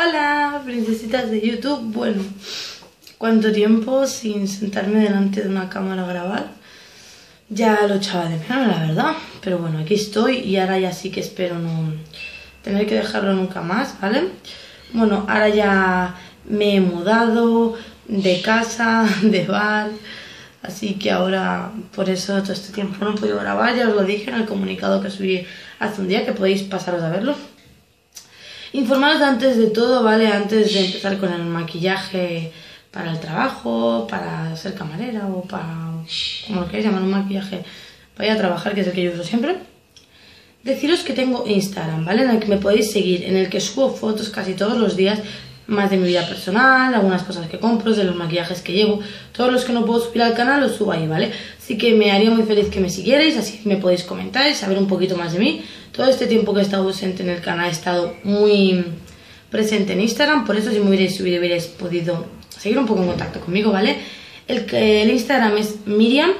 Hola, princesitas de YouTube. Bueno, cuánto tiempo sin sentarme delante de una cámara a grabar. Ya lo echaba de menos, la verdad. Pero bueno, aquí estoy y ahora ya sí que espero no tener que dejarlo nunca más, ¿vale? Bueno, ahora ya me he mudado de casa, de bar. Así que ahora, por eso todo este tiempo no he podido grabar. Ya os lo dije en el comunicado que subí hace un día, que podéis pasaros a verlo. Informaros antes de todo, ¿vale? Antes de empezar con el maquillaje para el trabajo, para ser camarera o para, como lo queráis llamar, un maquillaje para ir a trabajar, que es el que yo uso siempre. Deciros que tengo Instagram, ¿vale? En el que me podéis seguir, en el que subo fotos casi todos los días, más de mi vida personal, algunas cosas que compro, de los maquillajes que llevo, todos los que no puedo subir al canal los subo ahí, ¿vale? Así que me haría muy feliz que me siguierais, así me podéis comentar y saber un poquito más de mí. Todo este tiempo que he estado ausente en el canal he estado muy presente en Instagram, por eso si me hubierais subido hubierais podido seguir un poco en contacto conmigo, ¿vale? El, el Instagram es Miriam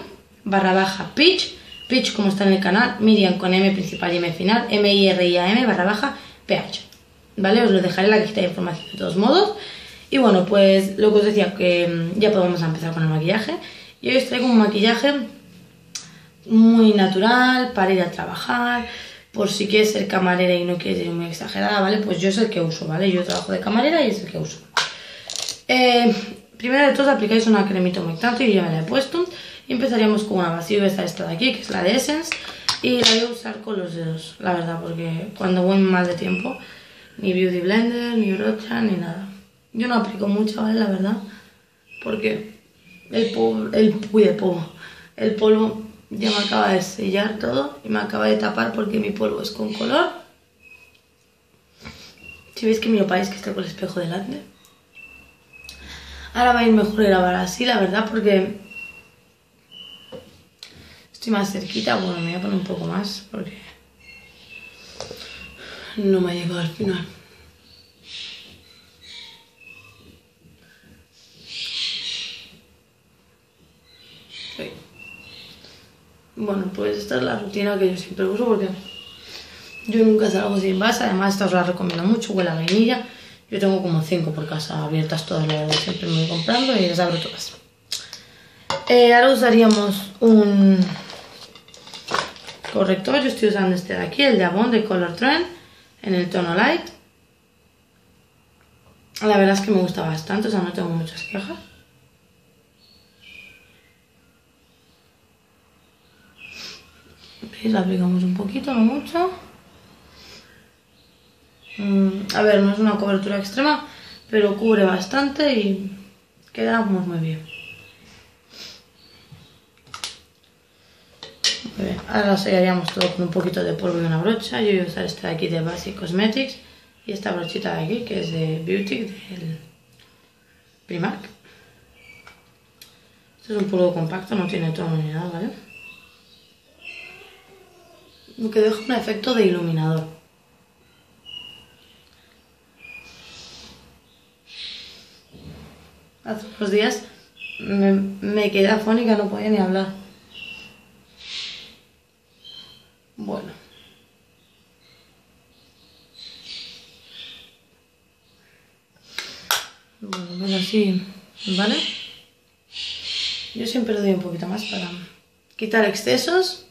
barra baja Peach, Peach como está en el canal, Miriam con M principal y M final, M-I-R-I-A-M barra baja PH, ¿vale? Os lo dejaré en la cajita de información de todos modos. Y bueno, pues lo que os decía, que mm, ya podemos empezar con el maquillaje. Y hoy os traigo un maquillaje muy natural para ir a trabajar, por si quieres ser camarera y no quieres ir muy exagerada, ¿vale? Pues yo es el que uso, ¿vale? Yo trabajo de camarera y es el que uso. Eh, primero de todo aplicáis una cremita humectante y ya me la he puesto. Y empezaríamos con una base. Yo esta de aquí, que es la de Essence. Y la voy a usar con los dedos, la verdad, porque cuando voy mal de tiempo, ni Beauty Blender, ni brocha, ni nada. Yo no aplico mucho, ¿vale? La verdad, porque el polvo, el, polvo, el polvo ya me acaba de sellar todo y me acaba de tapar porque mi polvo es con color. Si veis que mi país que está con el espejo delante. Ahora va a ir mejor grabar así, la verdad, porque estoy más cerquita. Bueno, me voy a poner un poco más porque no me ha llegado al final. Bueno, pues esta es la rutina que yo siempre uso porque yo nunca salgo sin base. Además, esta os la recomiendo mucho, huele a vainilla. Yo tengo como 5 por casa abiertas todas, las siempre me voy comprando y las abro todas. Eh, ahora usaríamos un corrector. Yo estoy usando este de aquí, el de de Color Trend, en el tono light. La verdad es que me gusta bastante, o sea, no tengo muchas quejas. ¿Veis? La aplicamos un poquito, no mucho. Mm, a ver, no es una cobertura extrema, pero cubre bastante y queda muy, bien. Ahora sellaríamos todo con un poquito de polvo y una brocha. Yo voy a usar esta de aquí de Basic Cosmetics y esta brochita de aquí que es de Beauty del Primark. Este es un polvo compacto, no tiene tono ni nada, ¿vale? Que deja un efecto de iluminador. Hace unos días me, quedé afónica, no podía ni hablar. Bueno. Bueno, pues así, ¿vale? Yo siempre doy un poquito más para quitar excesos.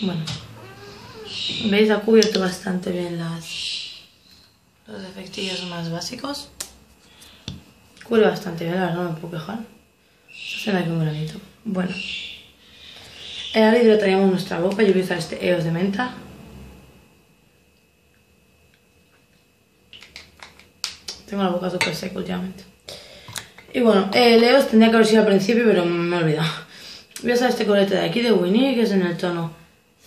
Bueno, veis ha cubierto bastante bien las los efectillos más básicos. Cubre bastante bien, la verdad no me puedo quejar. Se aquí un granito. Bueno. Ahora hidrataríamos nuestra boca. Yo voy a usar este EOS de menta. Tengo la boca súper seca últimamente. Y bueno, el EOS tendría que haber sido al principio, pero me he olvidado. Voy a usar este colete de aquí de Winnie, que es en el tono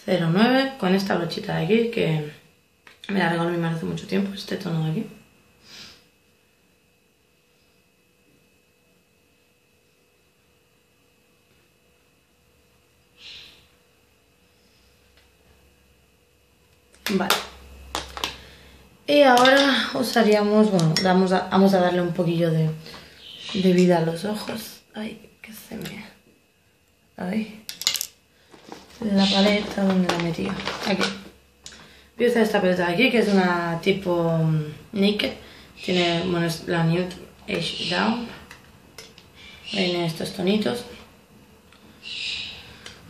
09, con esta brochita de aquí, que me la regaló mi madre hace mucho tiempo, este tono de aquí. Vale. Y ahora usaríamos, bueno, vamos a, vamos a darle un poquillo de, de vida a los ojos. Ay, que se me... La paleta donde la metí. Aquí. Voy a usar esta paleta de aquí, que es una tipo mm, Naked. Tiene, bueno, la Nude Edge Down. Tiene estos tonitos.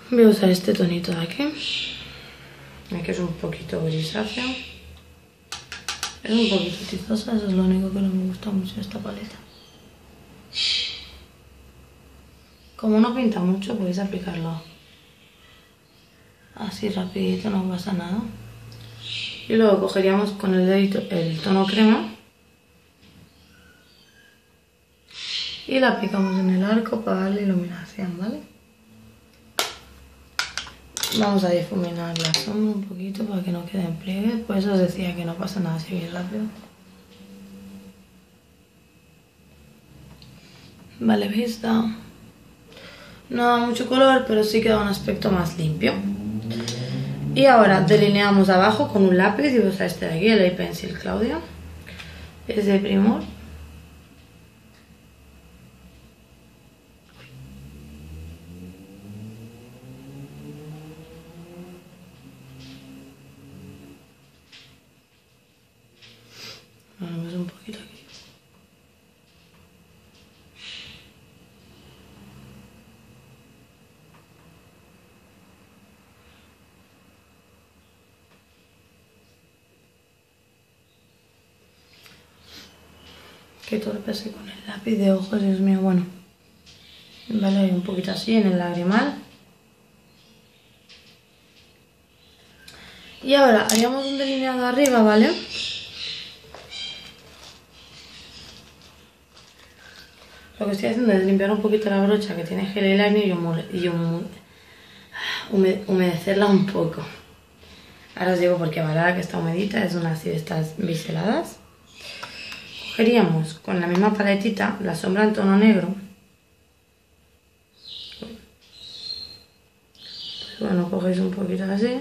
Voy a usar este tonito de aquí. Aquí es un poquito grisáceo. Es un poquito tizosa, eso es lo único que no me gusta mucho esta paleta. Como no pinta mucho, podéis aplicarlo así rapidito, no pasa nada. Y luego cogeríamos con el dedito el tono crema y la aplicamos en el arco para darle iluminación, ¿vale? Vamos a difuminar la sombra un poquito para que no quede en pliegue. Por eso os decía que no pasa nada si bien rápido. Vale, ¿veis? Da... No da mucho color, pero sí queda un aspecto más limpio. Y ahora delineamos abajo con un lápiz y a este de aquí, el Eye Pencil Claudia. Es de Primor. Vamos un poquito aquí. Qué torpe soy con el lápiz de ojos, Dios mío, bueno. Vale, un poquito así en el lagrimal. Y ahora haríamos un delineado arriba, ¿vale? Lo que estoy haciendo es limpiar un poquito la brocha que tiene gel eyeliner y, humedecerla un poco. Ahora os digo por qué, ¿vale? que está humedita, es una así de estas biseladas. Cogeríamos con la misma paletita la sombra en tono negro. Pues bueno, cogéis un poquito así.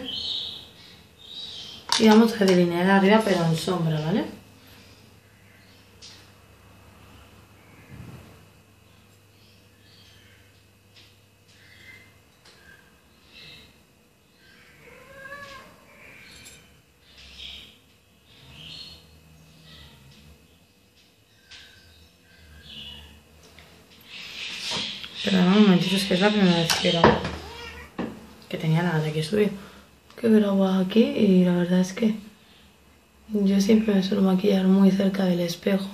Y vamos a delinear arriba, pero en sombra, ¿vale? Pero no, un momentito, es que es la primera vez que grabo. Que tenía nada de que subir. Que grabo aquí y la verdad es que yo siempre me suelo maquillar muy cerca del espejo.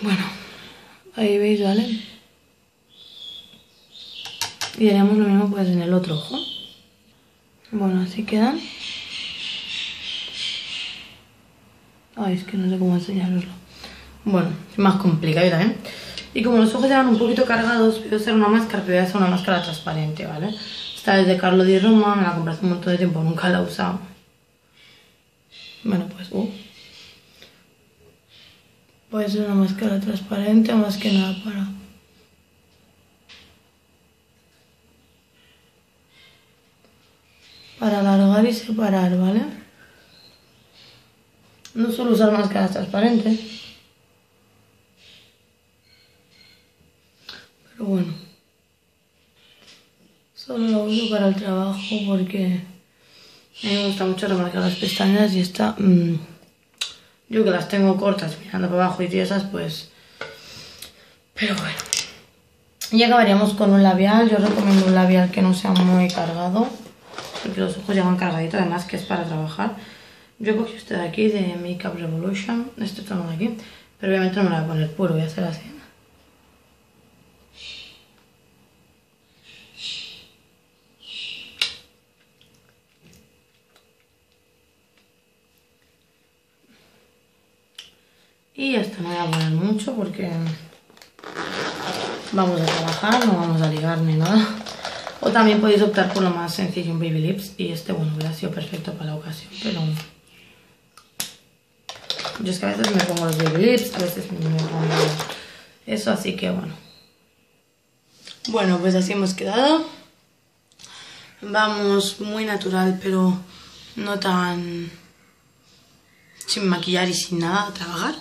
Bueno, ahí veis, ¿vale? Y haremos lo mismo pues en el otro ojo. Bueno, así quedan. Ay, es que no sé cómo enseñaroslo. Bueno, es más complicado también. Y como los ojos ya van un poquito cargados, voy a usar una máscara, pero voy a usar una máscara transparente, ¿vale? Esta es de Carlo Di Roma, me la compré hace un montón de tiempo, nunca la he usado. Bueno, pues, uh. Puede ser una máscara transparente, más que nada para... Para alargar y separar, ¿vale? No suelo usar máscaras transparentes. Pero bueno, solo lo uso para el trabajo porque a mí me gusta mucho remarcar las pestañas y esta, mm, yo que las tengo cortas mirando para abajo y tiesas, pues... Pero bueno. Y acabaríamos con un labial, yo recomiendo un labial que no sea muy cargado, porque los ojos ya van cargaditos, además que es para trabajar. Yo cogí este de aquí, de Makeup Revolution, este tono de aquí, pero obviamente no me lo voy a poner puro, voy a hacer así. Y esto no voy a poner mucho porque vamos a trabajar, no vamos a ligar ni nada. O también podéis optar por lo más sencillo, un Baby Lips. Y este, bueno, hubiera sido perfecto para la ocasión, pero... Yo es que a veces me pongo los Baby Lips, a veces me pongo eso, así que bueno. Bueno, pues así hemos quedado. Vamos muy natural, pero no tan... sin maquillar y sin nada a trabajar.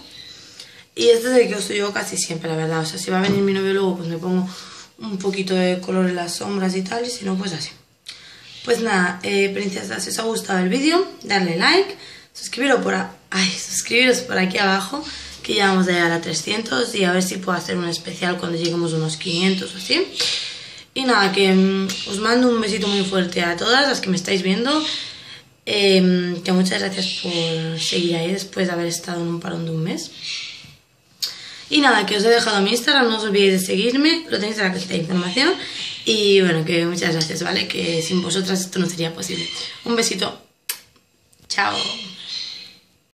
Y este es el que uso yo casi siempre, la verdad. O sea, si va a venir mi novio luego, pues me pongo un poquito de color en las sombras y tal, y si no, pues así. Pues nada, eh, princesas, si os ha gustado el vídeo, darle like, suscribiros por, Ay, suscribiros por aquí abajo, que ya vamos a llegar a 300 y a ver si puedo hacer un especial cuando lleguemos a unos 500 o así. Y nada, que mm, os mando un besito muy fuerte a todas las que me estáis viendo. Em, que muchas gracias por seguir ahí después de haber estado en un parón de un mes. Y nada, que os he dejado mi Instagram, no os olvidéis de seguirme, lo tenéis en la cajita de información. Y bueno, que muchas gracias, ¿vale? Que sin vosotras esto no sería posible. Un besito. Chao.